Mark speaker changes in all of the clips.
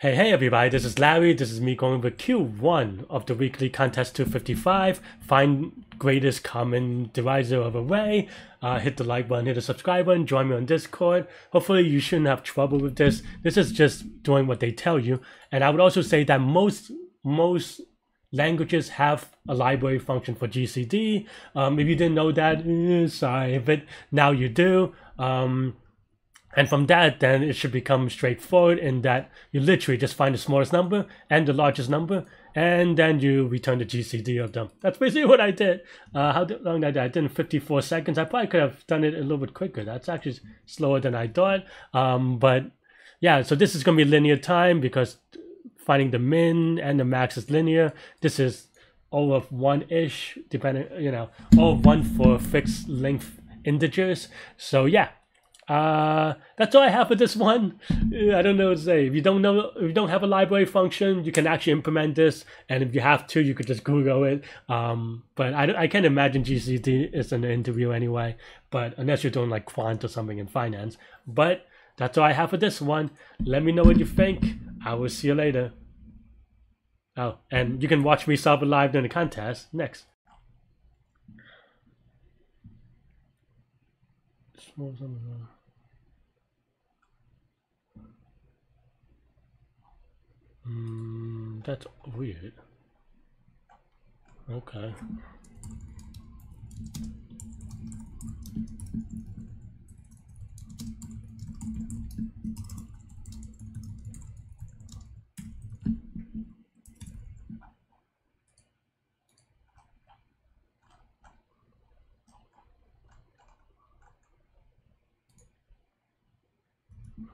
Speaker 1: Hey, hey everybody, this is Larry. This is me going with Q1 of the weekly contest 255. Find greatest common divisor of array. Uh, hit the like button, hit the subscribe button, join me on Discord. Hopefully you shouldn't have trouble with this. This is just doing what they tell you. And I would also say that most, most languages have a library function for GCD. Um, if you didn't know that, eh, sorry, but now you do. Um, and from that, then it should become straightforward in that you literally just find the smallest number and the largest number, and then you return the GCD of them. That's basically what I did. Uh, how long did I do? I did in 54 seconds. I probably could have done it a little bit quicker. That's actually slower than I thought. Um, but yeah, so this is going to be linear time because finding the min and the max is linear. This is O of 1-ish, depending, you know, O of 1 for fixed length integers. So yeah, uh, that's all I have for this one. I don't know what to say. If you don't know, if you don't have a library function, you can actually implement this. And if you have to, you could just Google it. Um, but I, I can't imagine GCD is an interview anyway. But unless you're doing like quant or something in finance. But that's all I have for this one. Let me know what you think. I will see you later. Oh, and you can watch me solve it live during the contest next. Small Mm, that's weird. Okay.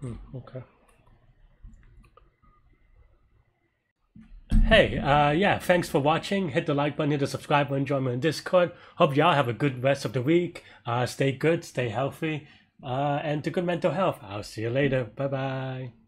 Speaker 1: Hmm, okay. Hey, uh, yeah, thanks for watching. Hit the like button, hit the subscribe button, join me on Discord. Hope y'all have a good rest of the week. Uh, stay good, stay healthy, uh, and to good mental health. I'll see you later. Bye bye.